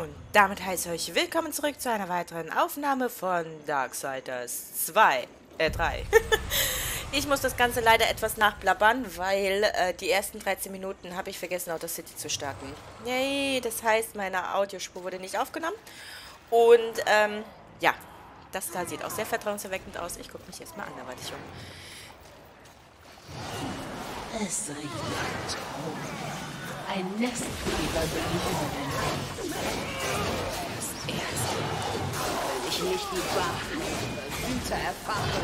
Und damit heiße ich euch willkommen zurück zu einer weiteren Aufnahme von Darksiders 2, äh 3. ich muss das Ganze leider etwas nachblabbern, weil äh, die ersten 13 Minuten habe ich vergessen, Outer City zu starten. Yay, das heißt, meine Audiospur wurde nicht aufgenommen. Und ähm, ja, das da sieht auch sehr vertrauenserweckend aus. Ich gucke mich erstmal anderweitig um. Es riecht nach Traum. Ein Nestgeber begegnet Das ich nicht die Wahrheit über Güter erfahre,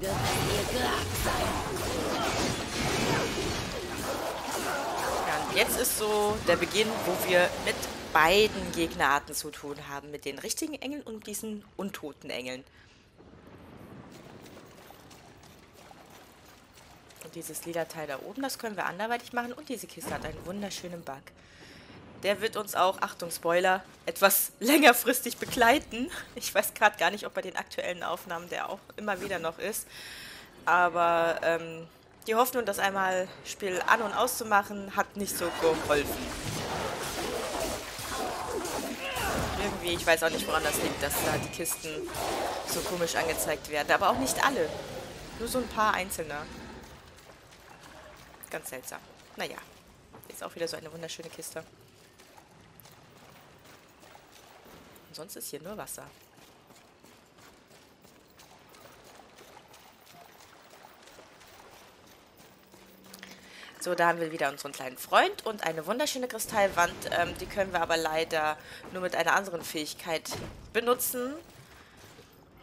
wird es ihr Grab sein. Ja, und jetzt ist so der Beginn, wo wir mit beiden Gegnerarten zu tun haben. Mit den richtigen Engeln und diesen untoten Engeln. Und dieses lila Teil da oben, das können wir anderweitig machen. Und diese Kiste hat einen wunderschönen Bug. Der wird uns auch, Achtung Spoiler, etwas längerfristig begleiten. Ich weiß gerade gar nicht, ob bei den aktuellen Aufnahmen der auch immer wieder noch ist. Aber ähm, die Hoffnung, das einmal Spiel an- und auszumachen, hat nicht so geholfen. Irgendwie, ich weiß auch nicht, woran das liegt, dass da die Kisten so komisch angezeigt werden. Aber auch nicht alle. Nur so ein paar einzelne. Ganz seltsam. Naja, ist auch wieder so eine wunderschöne Kiste. Sonst ist hier nur Wasser. So, da haben wir wieder unseren kleinen Freund und eine wunderschöne Kristallwand. Ähm, die können wir aber leider nur mit einer anderen Fähigkeit benutzen.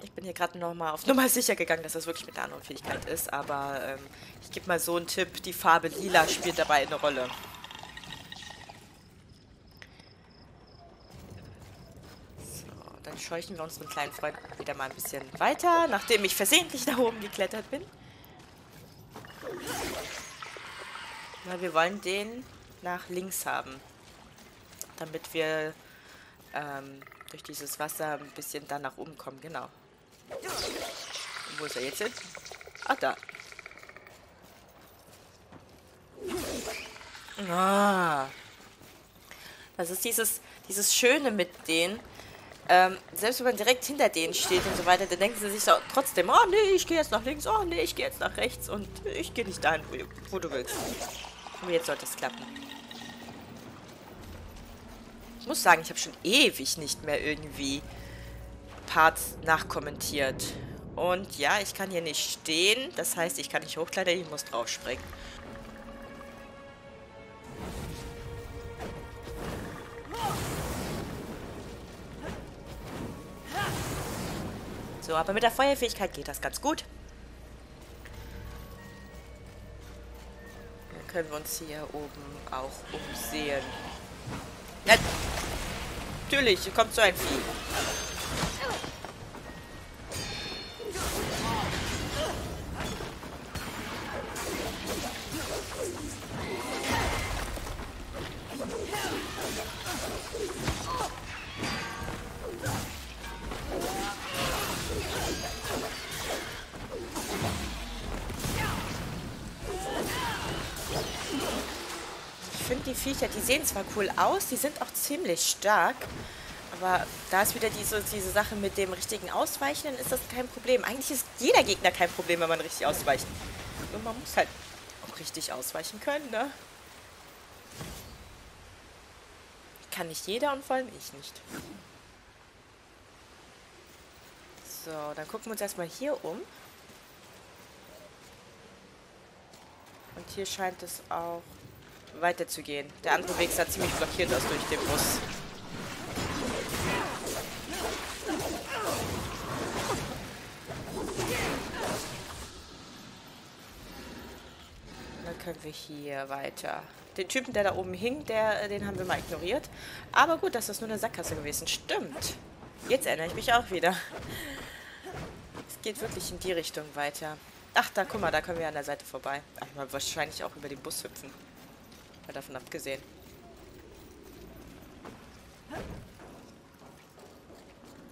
Ich bin hier gerade nochmal auf Nummer sicher gegangen, dass das wirklich mit einer anderen Fähigkeit ist. Aber ähm, ich gebe mal so einen Tipp. Die Farbe Lila spielt dabei eine Rolle. So, dann scheuchen wir unseren kleinen Freund wieder mal ein bisschen weiter, nachdem ich versehentlich nach oben geklettert bin. Weil wir wollen den nach links haben. Damit wir ähm, durch dieses Wasser ein bisschen dann nach oben kommen. Genau. Wo ist er jetzt hin? Ah, da. Ah. Das ist dieses, dieses Schöne mit denen. Ähm, selbst wenn man direkt hinter denen steht und so weiter, dann denken sie sich so trotzdem, oh nee, ich gehe jetzt nach links, oh nee, ich gehe jetzt nach rechts und ich gehe nicht dahin, wo, du willst. Aber jetzt sollte es klappen. Ich muss sagen, ich habe schon ewig nicht mehr irgendwie Parts nachkommentiert. Und ja, ich kann hier nicht stehen. Das heißt, ich kann nicht hochklettern, ich muss draufspringen. So, aber mit der Feuerfähigkeit geht das ganz gut. Dann können wir uns hier oben auch umsehen. Natürlich, hier kommt so ein Vieh. Sehen zwar cool aus, die sind auch ziemlich stark, aber da ist wieder diese, diese Sache mit dem richtigen Ausweichen, dann ist das kein Problem. Eigentlich ist jeder Gegner kein Problem, wenn man richtig ausweicht. Und man muss halt auch richtig ausweichen können, ne? Kann nicht jeder und vor allem ich nicht. So, dann gucken wir uns erstmal hier um. Und hier scheint es auch weiterzugehen. Der andere Weg sah ziemlich blockiert aus durch den Bus. Dann können wir hier weiter. Den Typen, der da oben hing, der, den haben wir mal ignoriert. Aber gut, das ist nur eine Sackgasse gewesen. Stimmt. Jetzt erinnere ich mich auch wieder. Es geht wirklich in die Richtung weiter. Ach, da, guck mal, da können wir an der Seite vorbei. Mal wahrscheinlich auch über den Bus hüpfen. Mal davon abgesehen.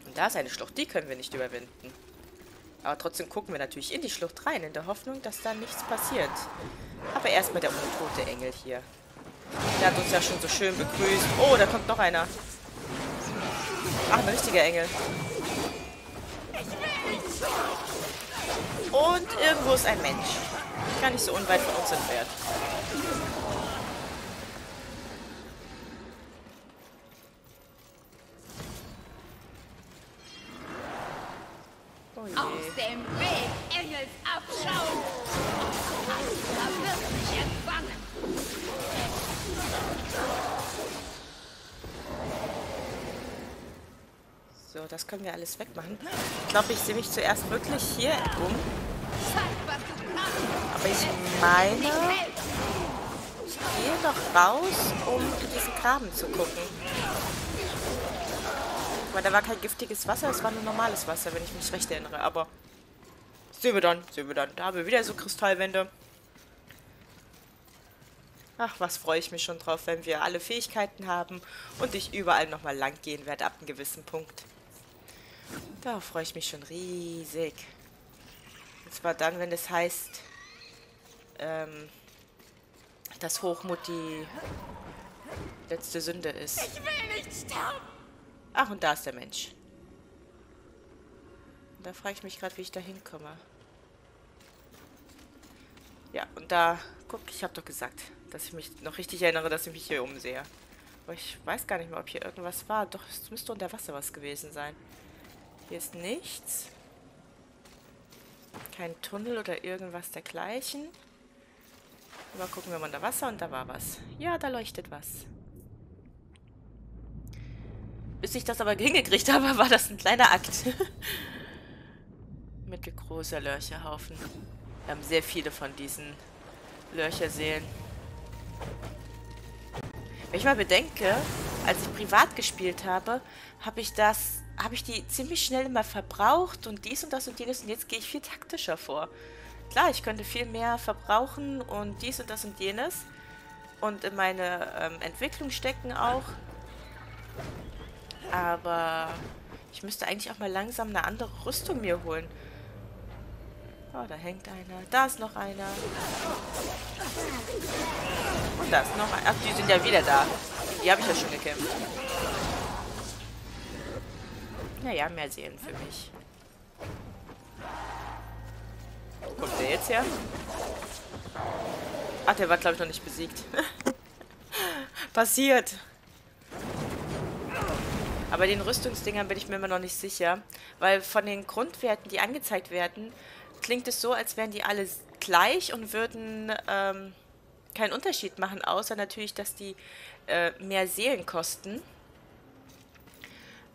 Und da ist eine Schlucht, die können wir nicht überwinden. Aber trotzdem gucken wir natürlich in die Schlucht rein, in der Hoffnung, dass da nichts passiert. Aber erstmal der untote Engel hier. Der hat uns ja schon so schön begrüßt. Oh, da kommt noch einer. Ach, ein richtiger Engel. Und irgendwo ist ein Mensch. Gar nicht so unweit von uns entfernt. Können wir alles wegmachen. Ich glaube, ich sehe mich zuerst wirklich hier um. Aber ich meine, ich gehe noch raus, um in diesen Graben zu gucken. Weil da war kein giftiges Wasser, es war nur normales Wasser, wenn ich mich recht erinnere. Aber sehen wir dann, sehen wir dann. Da haben wir wieder so Kristallwände. Ach, was freue ich mich schon drauf, wenn wir alle Fähigkeiten haben und ich überall nochmal lang gehen werde ab einem gewissen Punkt. Da freue ich mich schon riesig. Und zwar dann, wenn es heißt, ähm, dass Hochmut die letzte Sünde ist. Ich will nicht sterben! Ach, und da ist der Mensch. Und da frage ich mich gerade, wie ich da hinkomme. Ja, und da, guck, ich habe doch gesagt, dass ich mich noch richtig erinnere, dass ich mich hier umsehe. Aber ich weiß gar nicht mehr, ob hier irgendwas war. Doch, es müsste unter Wasser was gewesen sein. Hier ist nichts. Kein Tunnel oder irgendwas dergleichen. Mal gucken wir mal unter Wasser und da war was. Ja, da leuchtet was. Bis ich das aber hingekriegt habe, war das ein kleiner Akt. Mittelgroßer Lörcherhaufen. Wir haben sehr viele von diesen Lörcherseelen. Wenn ich mal bedenke, als ich privat gespielt habe, habe ich das, habe ich die ziemlich schnell immer verbraucht und dies und das und jenes und jetzt gehe ich viel taktischer vor. Klar, ich könnte viel mehr verbrauchen und dies und das und jenes und in meine ähm, Entwicklung stecken auch. Aber ich müsste eigentlich auch mal langsam eine andere Rüstung mir holen. Oh, da hängt einer. Da ist noch einer. Und da ist noch einer. Ach, die sind ja wieder da. Die habe ich ja schon gekämpft. Naja, mehr Seelen für mich. Wo kommt der jetzt her? Ach, der war, glaube ich, noch nicht besiegt. Passiert. Aber den Rüstungsdingern bin ich mir immer noch nicht sicher. Weil von den Grundwerten, die angezeigt werden, klingt es so, als wären die alle gleich und würden ähm, keinen Unterschied machen, außer natürlich, dass die äh, mehr Seelen kosten.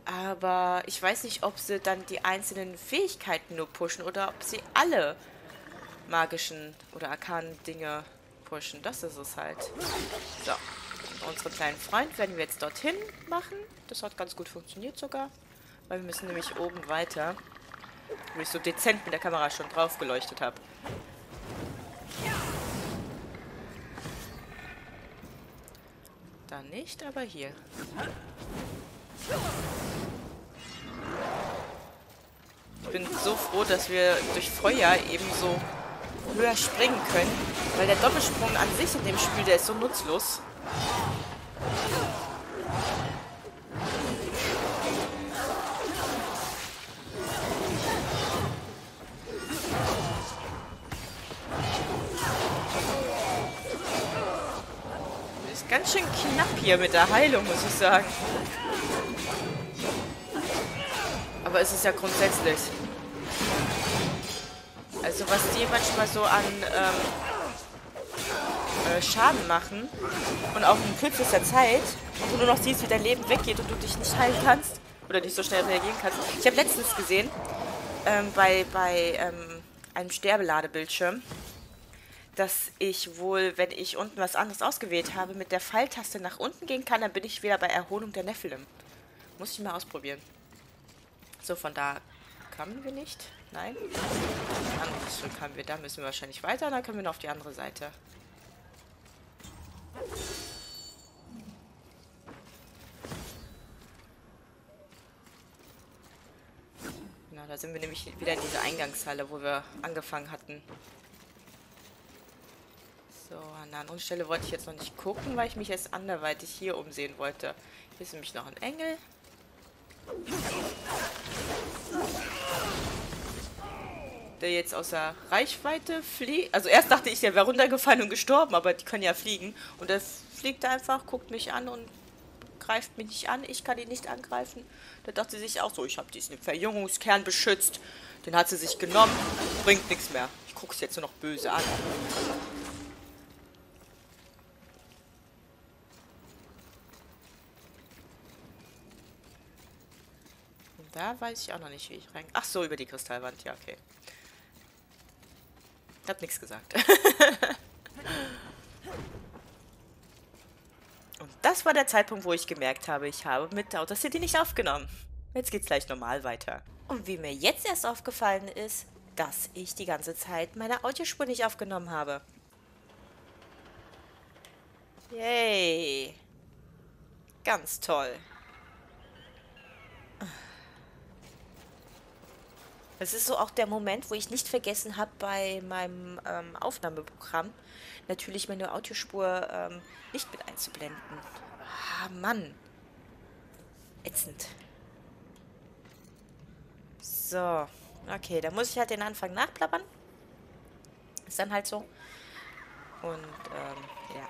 Aber ich weiß nicht, ob sie dann die einzelnen Fähigkeiten nur pushen oder ob sie alle magischen oder arkanen Dinge pushen. Das ist es halt. So. Unsere kleinen Freund werden wir jetzt dorthin machen. Das hat ganz gut funktioniert sogar. Weil wir müssen nämlich oben weiter. Wo ich so dezent mit der Kamera schon drauf geleuchtet habe. Da nicht, aber hier. Ich bin so froh, dass wir durch Feuer eben so höher springen können. Weil der Doppelsprung an sich in dem Spiel, der ist so nutzlos. Ist ganz schön knapp hier mit der Heilung, muss ich sagen. Aber es ist ja grundsätzlich. Also was die manchmal so an ähm, äh, Schaden machen und auch in kürzester Zeit, wo du noch siehst, wie dein Leben weggeht und du dich nicht heilen kannst oder nicht so schnell reagieren kannst. Ich habe letztens gesehen, ähm, bei, bei ähm, einem Sterbeladebildschirm, dass ich wohl, wenn ich unten was anderes ausgewählt habe, mit der Pfeiltaste nach unten gehen kann, dann bin ich wieder bei Erholung der Nephilim. Muss ich mal ausprobieren. So, von da kamen wir nicht. Nein. Anderes Stück haben wir. Da müssen wir wahrscheinlich weiter. Dann können wir noch auf die andere Seite. Na, da sind wir nämlich wieder in dieser Eingangshalle, wo wir angefangen hatten. So, an einer anderen Stelle wollte ich jetzt noch nicht gucken, weil ich mich erst anderweitig hier umsehen wollte. Hier ist nämlich noch ein Engel. Der jetzt außer Reichweite fliegt. Also erst dachte ich, der wäre runtergefallen und gestorben, aber die können ja fliegen. Und er fliegt einfach, guckt mich an und greift mich nicht an. Ich kann ihn nicht angreifen. Da dachte sie sich auch so, ich habe diesen Verjüngungskern beschützt. Den hat sie sich genommen. Bringt nichts mehr. Ich gucke es jetzt nur noch böse an. Da weiß ich auch noch nicht, wie ich rein... Ach so, über die Kristallwand. Ja, okay. Ich hab nichts gesagt. Und das war der Zeitpunkt, wo ich gemerkt habe, ich habe mit Outer City nicht aufgenommen. Jetzt geht's gleich normal weiter. Und wie mir jetzt erst aufgefallen ist, dass ich die ganze Zeit meine Audiospur nicht aufgenommen habe. Yay. Ganz toll. Das ist so auch der Moment, wo ich nicht vergessen habe, bei meinem ähm, Aufnahmeprogramm natürlich meine Audiospur ähm, nicht mit einzublenden. Ah, Mann. Ätzend. So. Okay, da muss ich halt den Anfang nachplappern. Ist dann halt so. Und, ähm, ja.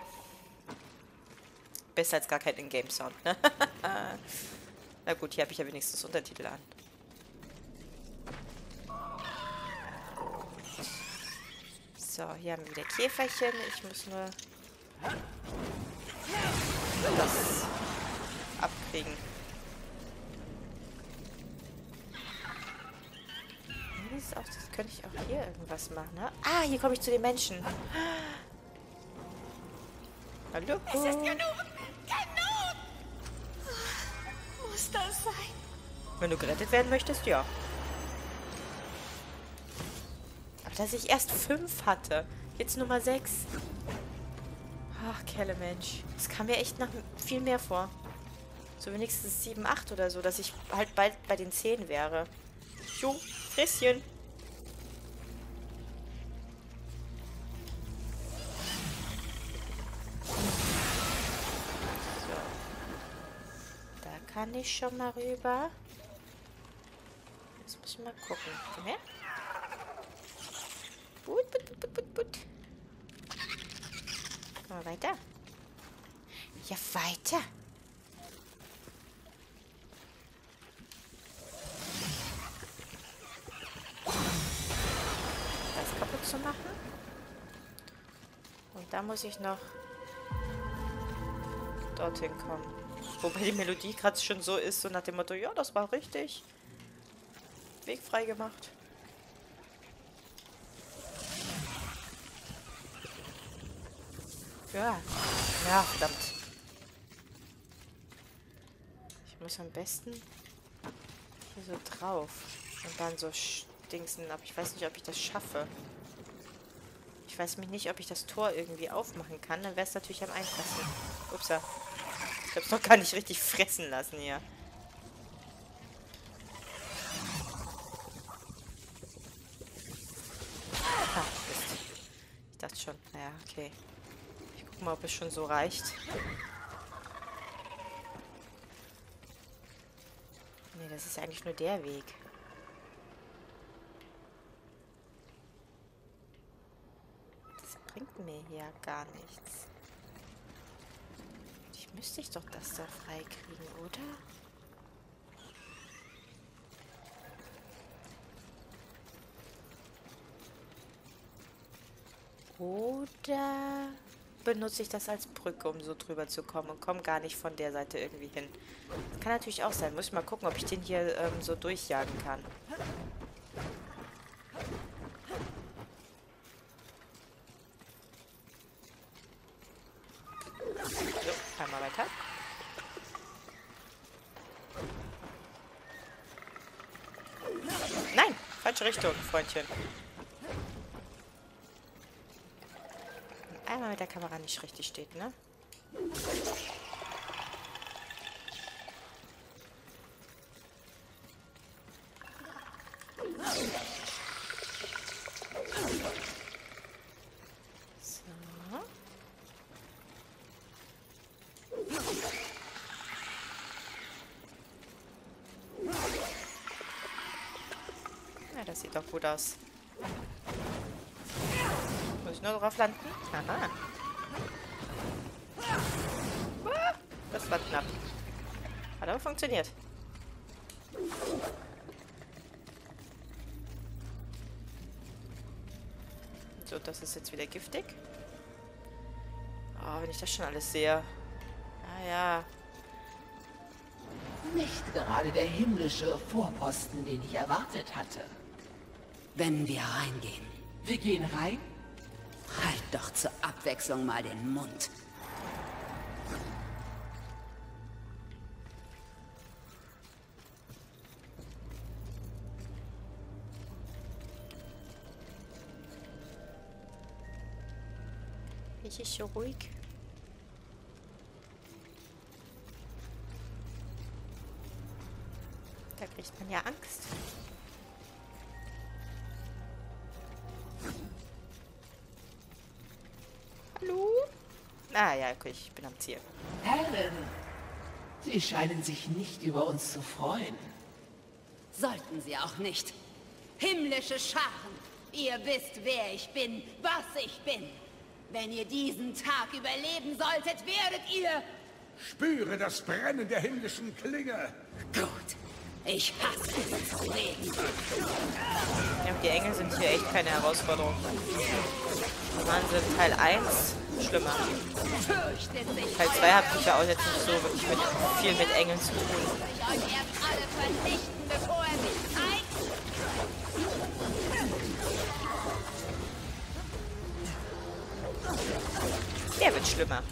Besser als gar kein Ingame-Sound, ne? Na gut, hier habe ich ja wenigstens Untertitel an. So, hier haben wir wieder Käferchen. Ich muss nur das abkriegen. Das, auch, das könnte ich auch hier irgendwas machen. Ne? Ah, hier komme ich zu den Menschen. Hallo. Es ist genug! Genug! Muss das sein? Wenn du gerettet werden möchtest, ja. Dass ich erst fünf hatte. Jetzt Nummer sechs. Ach, Kelle Mensch. Das kam mir echt nach viel mehr vor. So wenigstens sieben, acht oder so, dass ich halt bald bei den zehn wäre. Jo, Fresschen. So. Da kann ich schon mal rüber. Jetzt muss ich mal gucken. Komm her. Gut, gut, gut, gut, gut. Mal weiter. Ja, weiter. Das kaputt zu machen. Und da muss ich noch dorthin kommen. Wobei die Melodie gerade schon so ist, so nach dem Motto, ja, das war richtig. Weg frei gemacht. Ja. Ja, verdammt. Ich muss am besten hier so drauf. Und dann so stingsen. Aber ich weiß nicht, ob ich das schaffe. Ich weiß mich nicht, ob ich das Tor irgendwie aufmachen kann. Dann wäre es natürlich am einfachsten. Upsa. Ich habe es noch gar nicht richtig fressen lassen hier. Ah, ich dachte schon. Naja, okay mal, ob es schon so reicht. Nee, das ist eigentlich nur der Weg. Das bringt mir hier gar nichts. Ich müsste ich doch das da freikriegen, oder? Oder benutze ich das als Brücke, um so drüber zu kommen und komme gar nicht von der Seite irgendwie hin. Das kann natürlich auch sein. Muss ich mal gucken, ob ich den hier ähm, so durchjagen kann. So, einmal weiter. Nein, falsche Richtung, Freundchen. Kamera nicht richtig steht, ne? das sieht doch gut aus. Muss ich nur drauf landen? Aha. Das war knapp. Hat aber funktioniert. So, das ist jetzt wieder giftig. Oh, wenn ich das schon alles sehe. Ah ja. Nicht gerade der himmlische Vorposten, den ich erwartet hatte. Wenn wir reingehen, Wir gehen rein? halt doch zur Abwechslung mal den Mund. Ich ist so ruhig. Da kriegt man ja Angst. Hallo? Ah ja, okay, ich bin am Ziel. Helen! Sie scheinen sich nicht über uns zu freuen. Sollten sie auch nicht. Himmlische Scharen, ihr wisst, wer ich bin, was ich bin. Wenn ihr diesen Tag überleben solltet, werdet ihr... Spüre das Brennen der himmlischen Klinge. Gut. Ich hasse es zu reden. Ja, die Engel sind hier echt keine Herausforderung. Wahnsinn, Teil 1 schlimmer. Teil 2 hat mich ja auch jetzt nicht so wirklich mit, viel mit Engeln zu tun. Der wird schlimmer.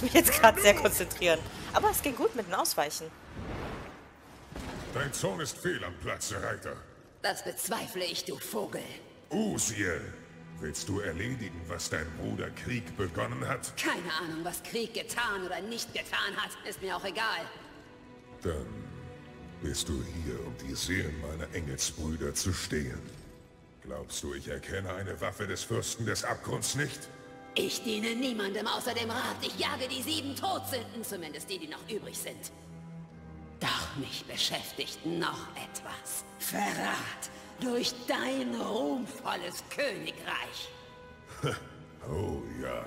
Also ich muss mich jetzt gerade sehr konzentrieren. Aber es ging gut mit dem Ausweichen. Dein Zorn ist fehl am Platze, Reiter. Das bezweifle ich, du Vogel. Usiel, willst du erledigen, was dein Bruder Krieg begonnen hat? Keine Ahnung, was Krieg getan oder nicht getan hat. Ist mir auch egal. Dann bist du hier, um die Seelen meiner Engelsbrüder zu stehlen. Glaubst du, ich erkenne eine Waffe des Fürsten des Abgrunds nicht? Ich diene niemandem außer dem Rat. Ich jage die sieben Todsünden, zumindest die, die noch übrig sind. Doch mich beschäftigt noch etwas. Verrat durch dein ruhmvolles Königreich. Oh ja.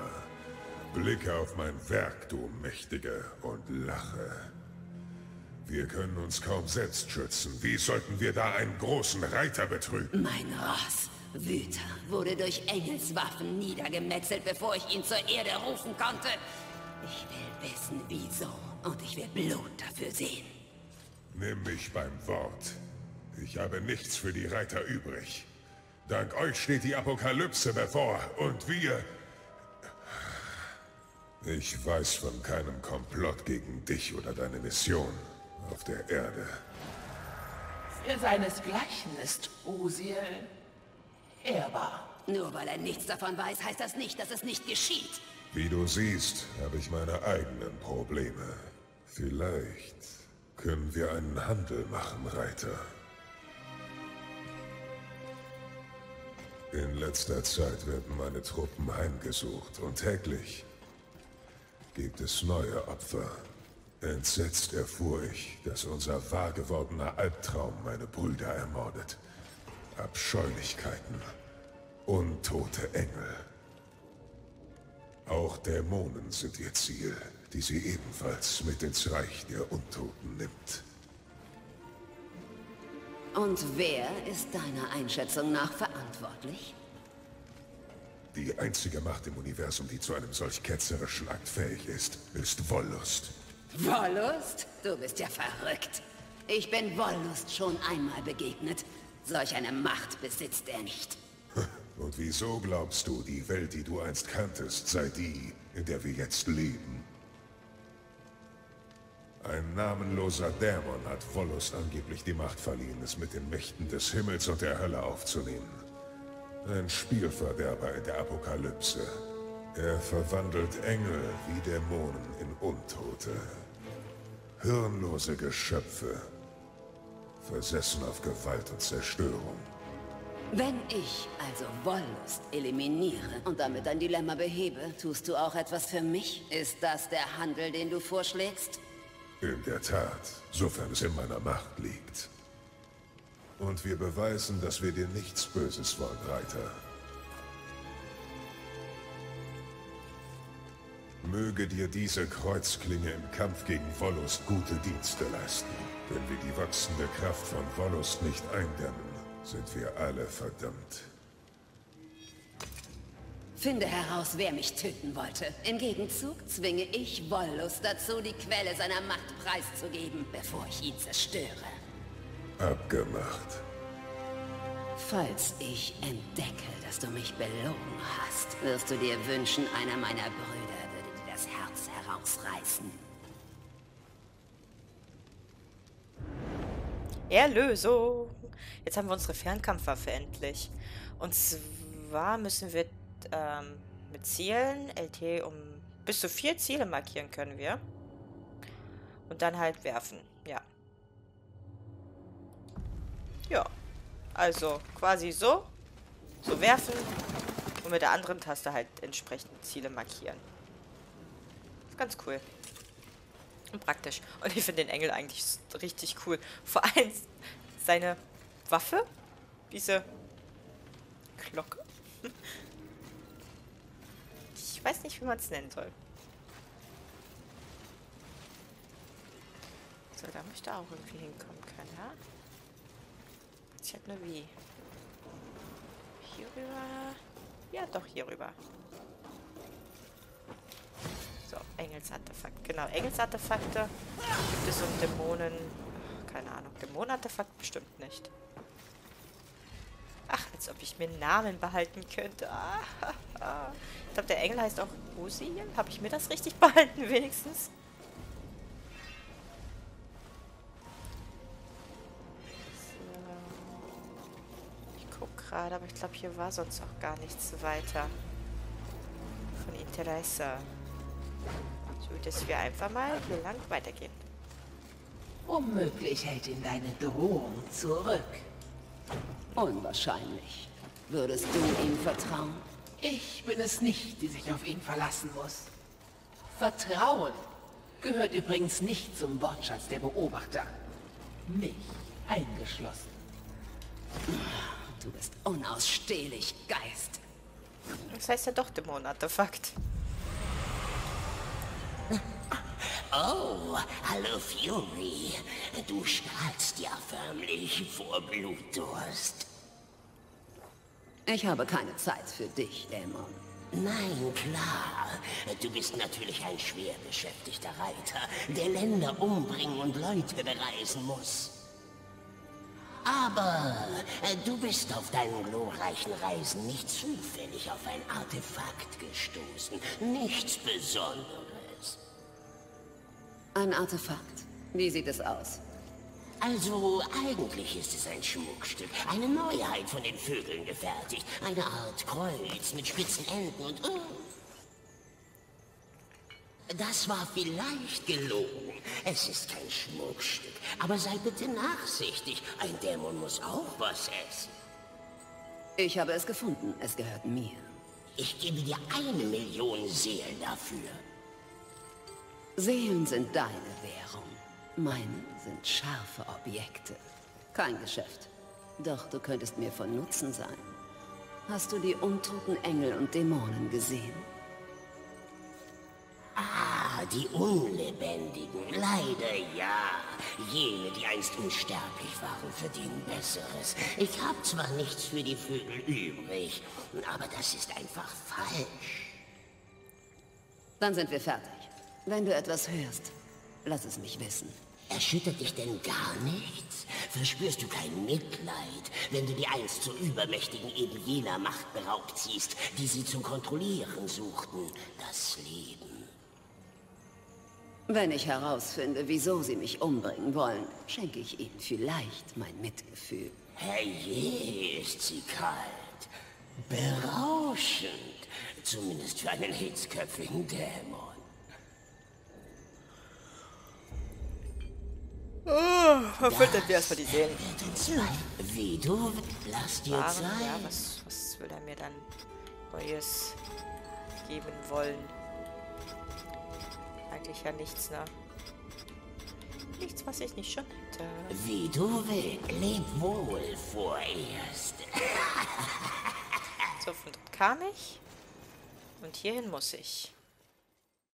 Blicke auf mein Werk, du Mächtige, und lache. Wir können uns kaum selbst schützen. Wie sollten wir da einen großen Reiter betrügen? Mein Ross, Wüter, wurde durch Engelswaffen niedergemetzelt, bevor ich ihn zur Erde rufen konnte. Ich will wissen, wieso. Und ich will Blut dafür sehen. Nimm mich beim Wort. Ich habe nichts für die Reiter übrig. Dank euch steht die Apokalypse bevor und wir... Ich weiß von keinem Komplott gegen dich oder deine Mission auf der Erde. Für seinesgleichen ist Usiel ehrbar. Nur weil er nichts davon weiß, heißt das nicht, dass es nicht geschieht. Wie du siehst, habe ich meine eigenen Probleme. Vielleicht können wir einen Handel machen, Reiter. In letzter Zeit werden meine Truppen heimgesucht und täglich gibt es neue Opfer. Entsetzt erfuhr ich, dass unser wahr gewordener Albtraum meine Brüder ermordet. Abscheulichkeiten. Untote Engel. Auch Dämonen sind ihr Ziel, die sie ebenfalls mit ins Reich der Untoten nimmt. Und wer ist deiner Einschätzung nach verantwortlich? Die einzige Macht im Universum, die zu einem solch ketzerischen Akt fähig ist, ist Wollust. Wollust? Du bist ja verrückt. Ich bin Wollust schon einmal begegnet. Solch eine Macht besitzt er nicht. Und wieso glaubst du, die Welt, die du einst kanntest, sei die, in der wir jetzt leben? Ein namenloser Dämon hat Wollust angeblich die Macht verliehen, es mit den Mächten des Himmels und der Hölle aufzunehmen. Ein Spielverderber in der Apokalypse. Er verwandelt Engel wie Dämonen in Untote. Hirnlose Geschöpfe, versessen auf Gewalt und Zerstörung. Wenn ich also Wollust eliminiere und damit dein Dilemma behebe, tust du auch etwas für mich? Ist das der Handel, den du vorschlägst? In der Tat, sofern es in meiner Macht liegt. Und wir beweisen, dass wir dir nichts Böses wollen, Reiter. Möge dir diese Kreuzklinge im Kampf gegen Wollust gute Dienste leisten. Wenn wir die wachsende Kraft von Wollust nicht eindämmen, sind wir alle verdammt. Finde heraus, wer mich töten wollte. Im Gegenzug zwinge ich Wollust dazu, die Quelle seiner Macht preiszugeben, bevor ich ihn zerstöre. Abgemacht. Falls ich entdecke, dass du mich belogen hast, wirst du dir wünschen, einer meiner Brüder Herz herausreißen. Erlösung. Jetzt haben wir unsere Fernkampfwaffe endlich. Und zwar müssen wir ähm, mit Zielen, LT um bis zu vier Ziele markieren können wir. Und dann halt werfen. Ja. Ja. Also quasi so. So werfen. Und mit der anderen Taste halt entsprechend Ziele markieren. Ganz cool. Und praktisch. Und ich finde den Engel eigentlich richtig cool. Vor allem seine Waffe. Diese Glocke. Ich weiß nicht, wie man es nennen soll. So, da möchte auch irgendwie hinkommen können, ja? Ich habe nur wie. Hier rüber. Ja, doch, hier rüber. So, Engelsartefakt. Genau, Engelsartefakte gibt es um Dämonen. Keine Ahnung, Dämonenartefakt bestimmt nicht. Ach, als ob ich mir einen Namen behalten könnte. Ah, ich glaube, der Engel heißt auch Usiel. Habe ich mir das richtig behalten, wenigstens? Aber ich glaube, hier war sonst auch gar nichts weiter. Von Interesse. So, dass wir einfach mal hier lang weitergehen. Unmöglich hält ihn deine Drohung zurück. Unwahrscheinlich. Würdest du ihm vertrauen? Ich bin es nicht, die sich auf ihn verlassen muss. Vertrauen gehört übrigens nicht zum Wortschatz der Beobachter. Mich eingeschlossen. Du bist unausstehlich, Geist. Das heißt ja doch Dämonenartefakt. Oh, hallo Fury. Du strahlst ja förmlich vor Blutdurst. Ich habe keine Zeit für dich, Dämon. Nein, klar. Du bist natürlich ein schwer beschäftigter Reiter, der Länder umbringen und Leute bereisen muss. Aber äh, du bist auf deinen glorreichen Reisen nicht zufällig auf ein Artefakt gestoßen. Nichts Besonderes. Ein Artefakt. Wie sieht es aus? Also, eigentlich ist es ein Schmuckstück. Eine Neuheit von den Vögeln gefertigt. Eine Art Kreuz mit spitzen Enden und... Oh. Das war vielleicht gelogen. Es ist kein Schmuckstück. Aber sei bitte nachsichtig. Ein Dämon muss auch was essen. Ich habe es gefunden. Es gehört mir. Ich gebe dir eine Million Seelen dafür. Seelen sind deine Währung. Meine sind scharfe Objekte. Kein Geschäft. Doch du könntest mir von Nutzen sein. Hast du die untoten Engel und Dämonen gesehen? Ah, die Unlebendigen. Leider ja. Jene, die einst unsterblich waren, verdienen Besseres. Ich habe zwar nichts für die Vögel übrig, aber das ist einfach falsch. Dann sind wir fertig. Wenn du etwas hörst, lass es mich wissen. Erschüttert dich denn gar nichts? Verspürst du kein Mitleid, wenn du die einst so übermächtigen eben jener Macht beraubt siehst, die sie zu kontrollieren suchten? Das Leben. Wenn ich herausfinde, wieso sie mich umbringen wollen, schenke ich ihnen vielleicht mein Mitgefühl. Herrje, ist sie kalt. Berauschend. Zumindest für einen hitzköpfigen Dämon. Verfüttert wir erstmal die Seelen. Wie du lass dir Waren, Zeit. ja, was, was will er mir dann Neues geben wollen? Eigentlich ja nichts, ne? Nichts, was ich nicht schon hätte. Wie du willst. Leb wohl vorerst. So, von dort kam ich. Und hierhin muss ich.